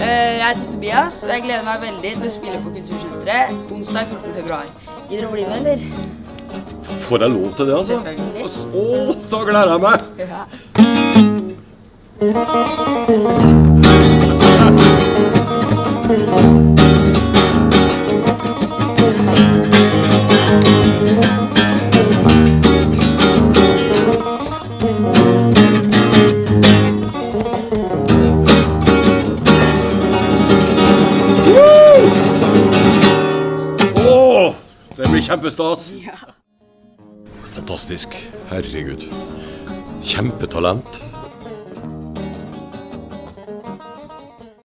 Eh, Jeg heter Tobias, og jeg gleder meg veldig til å spille på Kultursenteret onsdag 14. februar. Gidder dere å bli med, eller? Får jeg lov til det, altså? Selvfølgelig. Å, da gleder jeg meg! Ja. Å, blir kjempestas! Fantastisk. Herregud. Kjempetalent.